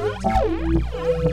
Oh, my God.